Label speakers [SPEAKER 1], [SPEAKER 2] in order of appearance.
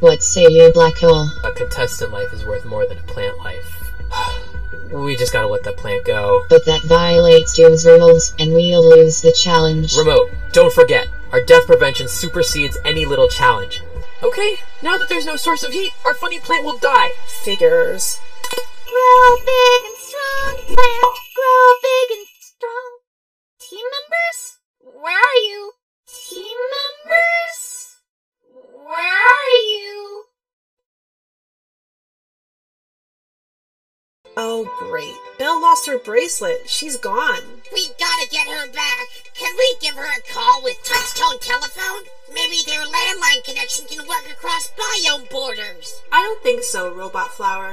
[SPEAKER 1] What say you, Black Hole?
[SPEAKER 2] A contestant life is worth more than a plant life. we just gotta let that plant go.
[SPEAKER 1] But that violates Doom's rules, and we'll lose the challenge.
[SPEAKER 2] Remote, don't forget, our death prevention supersedes any little challenge. Okay, now that there's no source of heat, our funny plant will die.
[SPEAKER 3] Figures.
[SPEAKER 4] Grow big and strong, plant. Grow big and strong. Team members? Where are you?
[SPEAKER 3] Oh, great. Bell lost her bracelet. She's gone.
[SPEAKER 5] We gotta get her back. Can we give her a call with touchtone telephone? Maybe their landline connection can work across biome borders.
[SPEAKER 3] I don't think so, Robot Flower.